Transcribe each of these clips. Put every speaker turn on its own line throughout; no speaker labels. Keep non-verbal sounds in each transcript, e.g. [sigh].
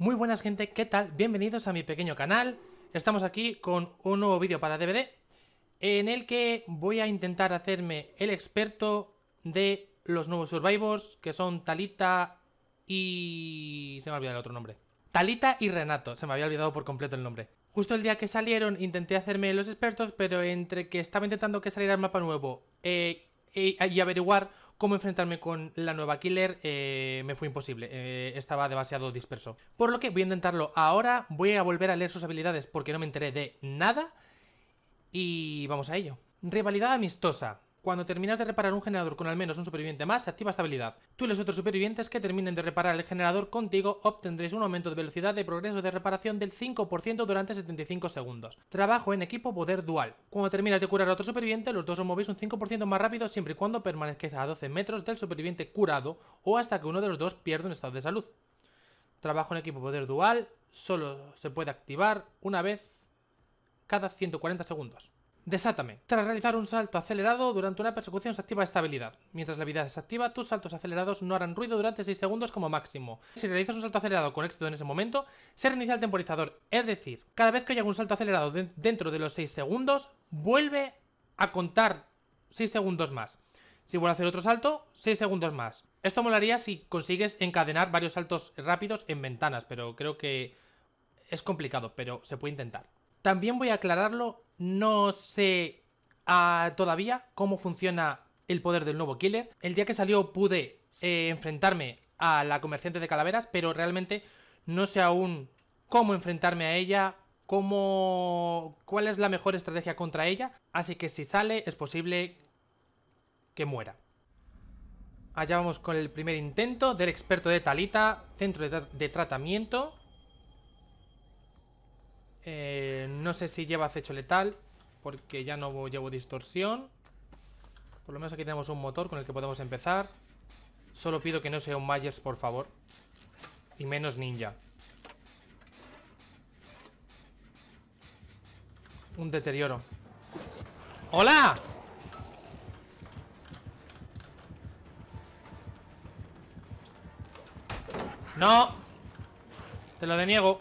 Muy buenas gente, ¿qué tal? Bienvenidos a mi pequeño canal. Estamos aquí con un nuevo vídeo para DVD en el que voy a intentar hacerme el experto de los nuevos Survivors que son Talita y... se me ha olvidado el otro nombre. Talita y Renato, se me había olvidado por completo el nombre. Justo el día que salieron intenté hacerme los expertos, pero entre que estaba intentando que saliera el mapa nuevo eh, eh, y averiguar cómo enfrentarme con la nueva killer eh, me fue imposible, eh, estaba demasiado disperso. Por lo que voy a intentarlo ahora, voy a volver a leer sus habilidades porque no me enteré de nada y vamos a ello. Rivalidad amistosa. Cuando terminas de reparar un generador con al menos un superviviente más, activa esta habilidad. Tú y los otros supervivientes que terminen de reparar el generador contigo obtendréis un aumento de velocidad de progreso de reparación del 5% durante 75 segundos. Trabajo en equipo poder dual. Cuando terminas de curar a otro superviviente, los dos os movéis un 5% más rápido siempre y cuando permanezcáis a 12 metros del superviviente curado o hasta que uno de los dos pierda un estado de salud. Trabajo en equipo poder dual solo se puede activar una vez cada 140 segundos. Desátame. Tras realizar un salto acelerado durante una persecución se activa esta habilidad. Mientras la habilidad se activa, tus saltos acelerados no harán ruido durante 6 segundos como máximo. Si realizas un salto acelerado con éxito en ese momento, se reinicia el temporizador. Es decir, cada vez que haya un salto acelerado de dentro de los 6 segundos, vuelve a contar 6 segundos más. Si vuelve a hacer otro salto, 6 segundos más. Esto molaría si consigues encadenar varios saltos rápidos en ventanas, pero creo que es complicado, pero se puede intentar. También voy a aclararlo, no sé uh, todavía cómo funciona el poder del nuevo killer. El día que salió pude eh, enfrentarme a la comerciante de calaveras, pero realmente no sé aún cómo enfrentarme a ella, cómo... cuál es la mejor estrategia contra ella. Así que si sale es posible que muera. Allá vamos con el primer intento del experto de Talita, centro de tratamiento. Eh, no sé si lleva acecho letal Porque ya no llevo distorsión. Por lo menos aquí tenemos un motor con el que podemos empezar. Solo pido que no sea un Myers, por favor. Y menos ninja. Un deterioro. ¡Hola! ¡No! Te lo deniego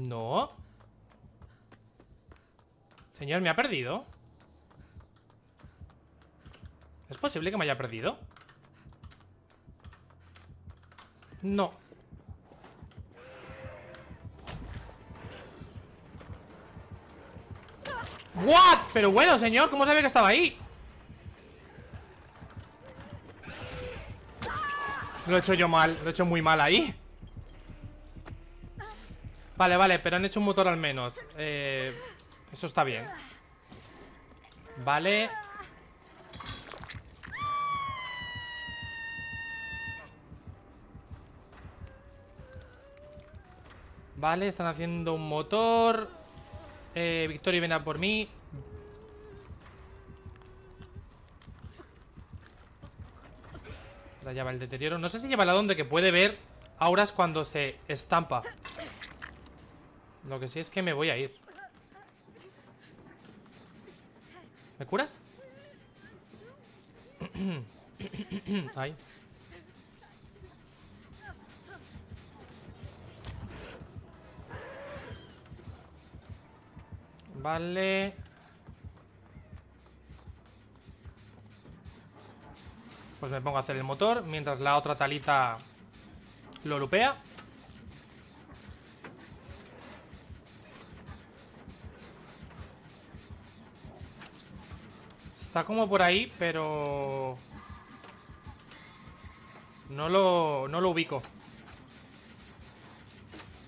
No. Señor, ¿me ha perdido? ¿Es posible que me haya perdido? No. ¿What? Pero bueno, señor, ¿cómo sabe que estaba ahí? Lo he hecho yo mal, lo he hecho muy mal ahí Vale, vale, pero han hecho un motor al menos eh, Eso está bien. Vale. Vale, están haciendo un motor. Eh, Victoria viene a por mí. Ahora ya va el deterioro. No sé si lleva la donde que puede ver auras cuando se estampa. Lo que sí es que me voy a ir. ¿Me curas? [clears throat] Ay. Vale. Pues me pongo a hacer el motor mientras la otra talita lo lupea. Está como por ahí, pero... No lo, no lo ubico.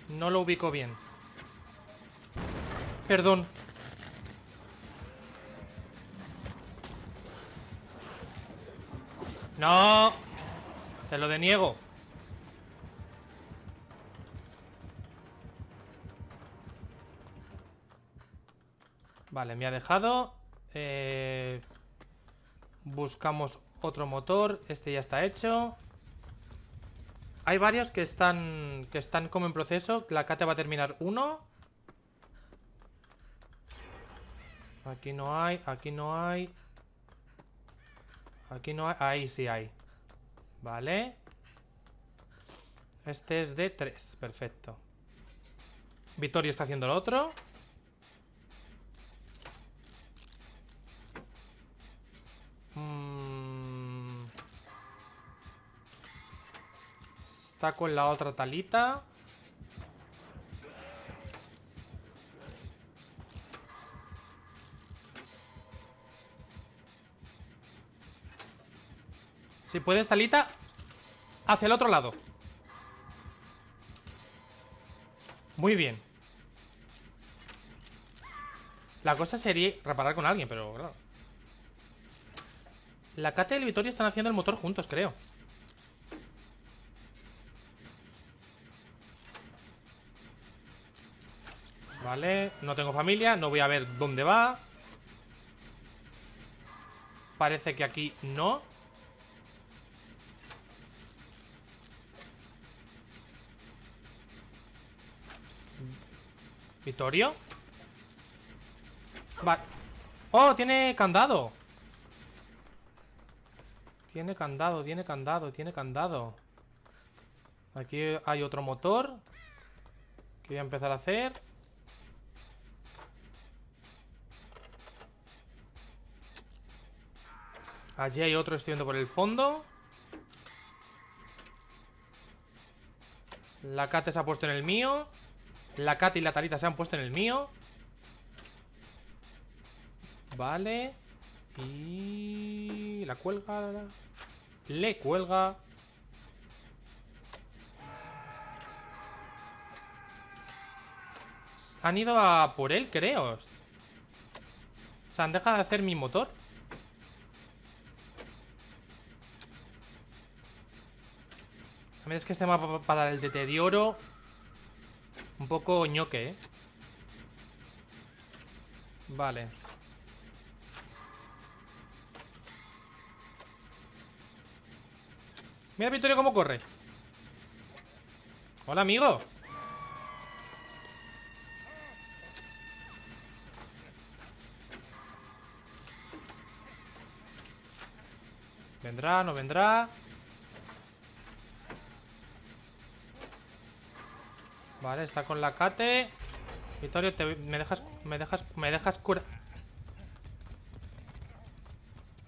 No lo ubico bien. Perdón. No. Te lo deniego. Vale, me ha dejado. Eh, buscamos otro motor. Este ya está hecho. Hay varios que están que están como en proceso. La Kate va a terminar uno. Aquí no hay, aquí no hay. Aquí no hay. Ahí sí hay. Vale. Este es de 3. Perfecto. Vittorio está haciendo lo otro. Mm. Está con la otra talita. Si puedes, Talita Hacia el otro lado Muy bien La cosa sería reparar con alguien, pero claro La Kate y el Vittorio están haciendo el motor juntos, creo Vale, no tengo familia No voy a ver dónde va Parece que aquí no ¿Vittorio? Vale ¡Oh! Tiene candado Tiene candado, tiene candado, tiene candado. Aquí hay otro motor Que voy a empezar a hacer. Allí hay otro, estoy viendo por el fondo. La Kate se ha puesto en el mío. La Cat y la Talita se han puesto en el mío. Vale. Y... La cuelga Le cuelga Han ido a por él, creo O sea, han dejado de hacer mi motor También es que este mapa para el deterioro un poco ñoque, ¿eh? Vale. Mira, Victoria, cómo corre. Hola, amigo. Vendrá, no vendrá. Vale, está con la Kate. Vittorio, me dejas. Me dejas. Me dejas curar.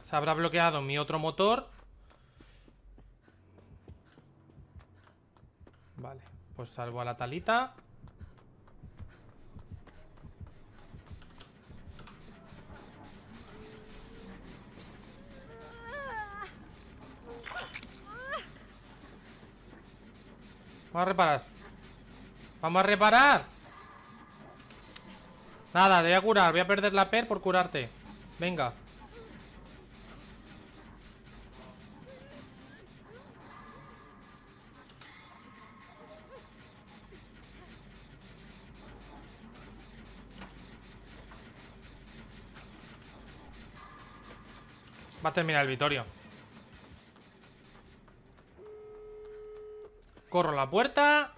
Se habrá bloqueado mi otro motor. Vale, pues salvo a la talita. Vamos a reparar. Vamos a reparar Nada, te voy a curar Voy a perder la per por curarte Venga Va a terminar el Vitorio Corro la puerta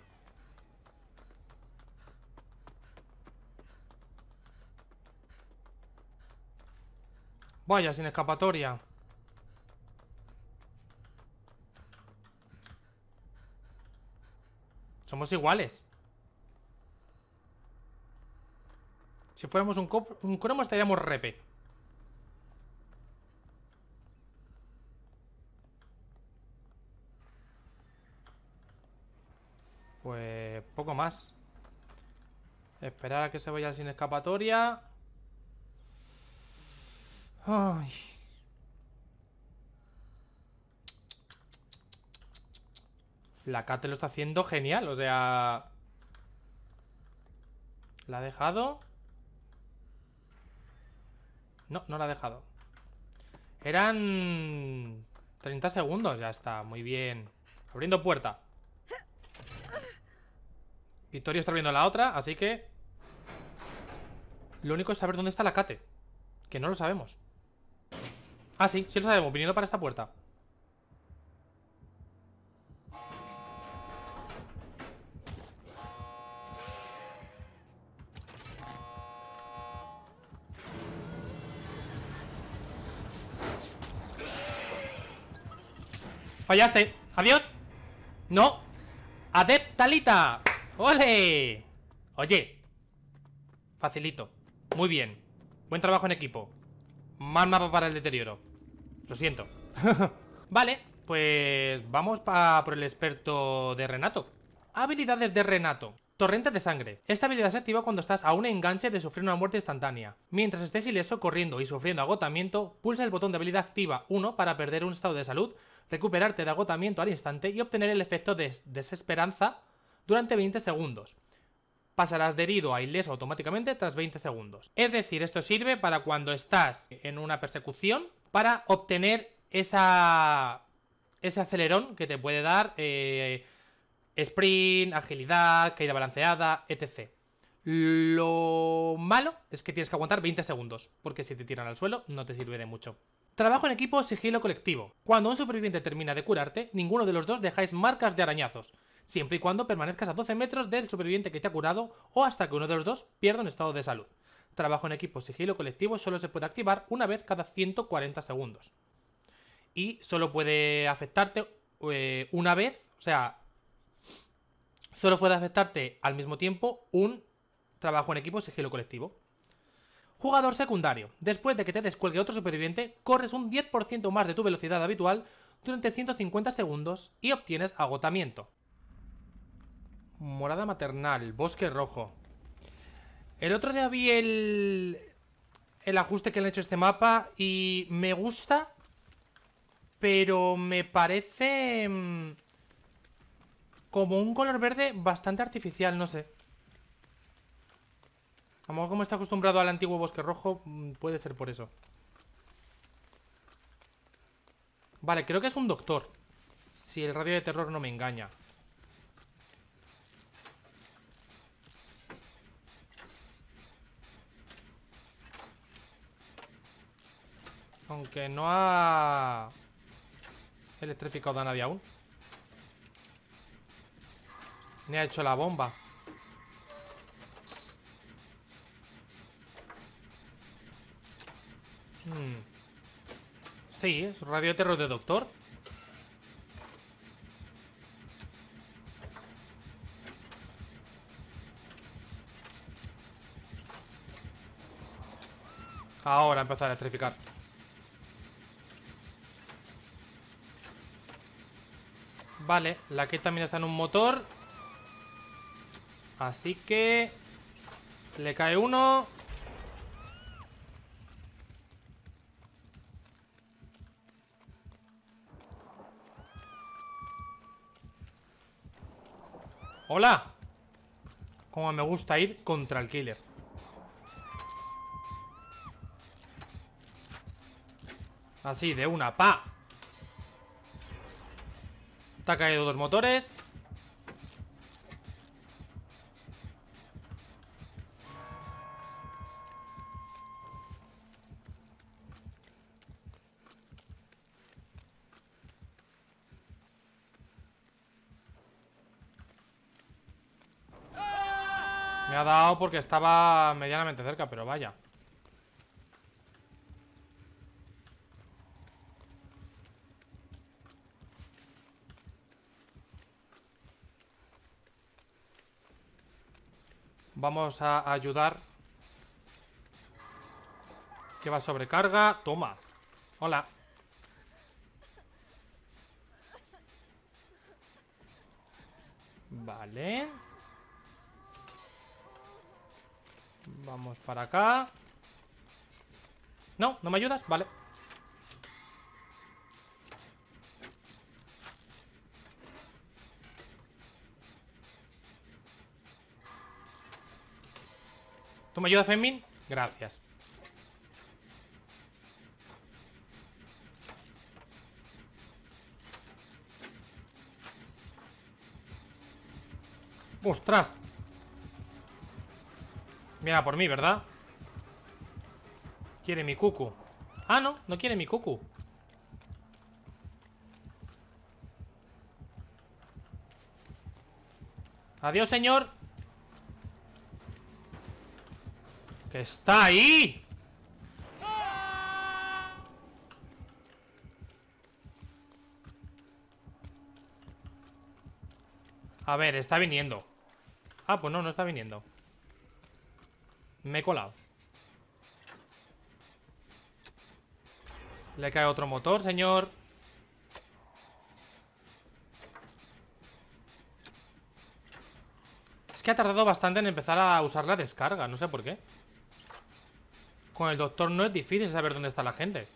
Vaya, sin escapatoria. Somos iguales. Si fuéramos un, un cromo estaríamos repe. Pues poco más. Esperar a que se vaya sin escapatoria. Ay. La Kate lo está haciendo genial, o sea... ¿La ha dejado? No, no la ha dejado. Eran... 30 segundos, ya está, muy bien. Abriendo puerta. Vittorio está viendo la otra, así que... Lo único es saber dónde está la Kate. Que no lo sabemos. Ah, sí, sí lo sabemos. Viniendo para esta puerta. Fallaste. Adiós. No. Adeptalita. ¡Ole! Oye. Facilito. Muy bien. Buen trabajo en equipo. Mal mapa para el deterioro. Lo siento. [laughs] vale, pues vamos por el experto de Renato. Habilidades de Renato. Torrente de sangre. Esta habilidad se activa cuando estás a un enganche de sufrir una muerte instantánea. Mientras estés ileso, corriendo y sufriendo agotamiento, pulsa el botón de habilidad activa 1 para perder un estado de salud, recuperarte de agotamiento al instante y obtener el efecto de desesperanza durante 20 segundos. Pasarás de herido a ileso automáticamente tras 20 segundos. Es decir, esto sirve para cuando estás en una persecución para obtener esa, ese acelerón que te puede dar... Eh, Sprint, agilidad, caída balanceada, etc. Lo malo es que tienes que aguantar 20 segundos, porque si te tiran al suelo no te sirve de mucho. Trabajo en equipo sigilo colectivo. Cuando un superviviente termina de curarte, ninguno de los dos dejáis marcas de arañazos, siempre y cuando permanezcas a 12 metros del superviviente que te ha curado o hasta que uno de los dos pierda un estado de salud. Trabajo en equipo sigilo colectivo solo se puede activar una vez cada 140 segundos. Y solo puede afectarte eh, una vez, o sea, solo puede afectarte al mismo tiempo un trabajo en equipo sigilo colectivo. Jugador secundario. Después de que te descuelgue otro superviviente, corres un 10% más de tu velocidad habitual durante 150 segundos y obtienes agotamiento. Morada maternal, bosque rojo. El otro día vi el, el ajuste que han hecho este mapa y me gusta, pero me parece... Mm, como un color verde bastante artificial, no sé. A como está acostumbrado al antiguo bosque rojo, mm, puede ser por eso. Vale, creo que es un doctor. Si el radio de terror no me engaña. Aunque no ha electrificado a nadie aún. Ni ha hecho la bomba. Hmm. Sí, es radio de terror de doctor. Ahora empezar a electrificar. Vale, la que también está en un motor Así que... Le cae uno. ¡Hola! Como me gusta ir contra el killer. Así, de una, pa Ha caído dos motores Me ha dado porque estaba medianamente cerca, pero vaya. Vamos a ayudar. Que va sobrecarga. Toma. Hola. Vale. Vamos para acá No, ¿no me ayudas? Vale ¿Tú me ayudas, Femin? Gracias ¡Ostras! Mira por mí, ¿verdad? Quiere mi cucu Ah, no, no quiere mi cucu Adiós, señor Está ahí A ver, está viniendo. Ah, pues no, no está viniendo. Me he colado. Le cae otro motor, señor. Es que ha tardado bastante en empezar a usar la descarga, no sé por qué. Con el doctor no es difícil saber dónde está la gente.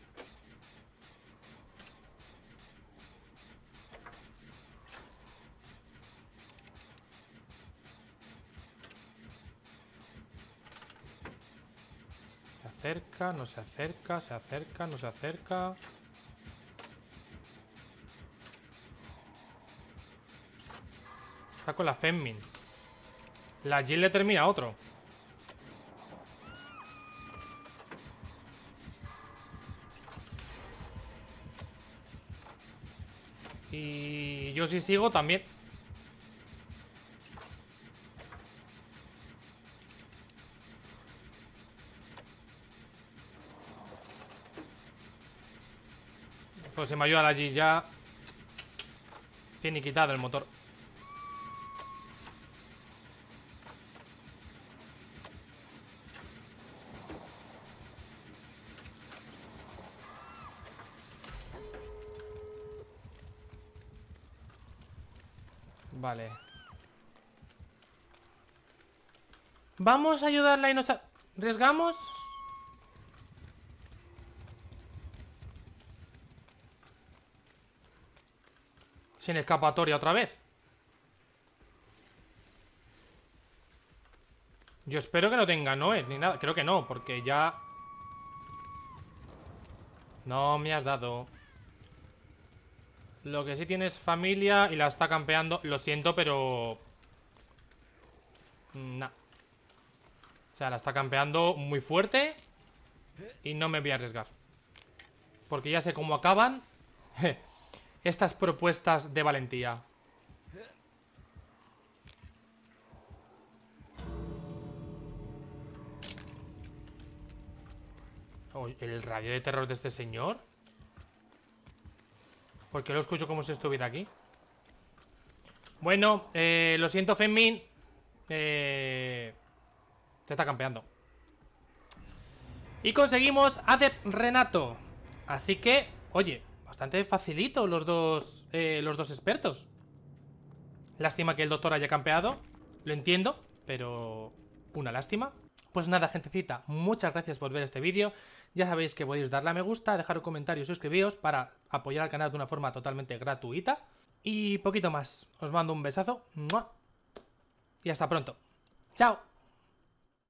Se acerca, no se acerca, se acerca, no se acerca. Está con la Femmin. La Jill le termina otro. Y yo si sigo también. Pues se me ayuda la Jill ya. quitado el motor. Vale. Vamos a ayudarla y nos arriesgamos. Sin escapatoria otra vez. Yo espero que no tenga Noé ni nada. Creo que no, porque ya... No me has dado... Lo que sí tiene es familia y la está campeando. Lo siento, pero... Nah. O sea, la está campeando muy fuerte. Y no me voy a arriesgar. Porque ya sé cómo acaban [laughs] estas propuestas de valentía. ¿El radio de terror de este señor? Porque lo escucho como si estuviera aquí. Bueno, eh, lo siento, Femmin. Eh, te está campeando. Y conseguimos Adept Renato. Así que, oye, bastante facilito los dos, eh, los dos expertos. Lástima que el doctor haya campeado. Lo entiendo, pero una lástima. Pues nada, gentecita, muchas gracias por ver este vídeo. Ya sabéis que podéis darle a me gusta, dejar un comentario y suscribiros para apoyar al canal de una forma totalmente gratuita. Y poquito más. Os mando un besazo. Y hasta pronto. ¡Chao!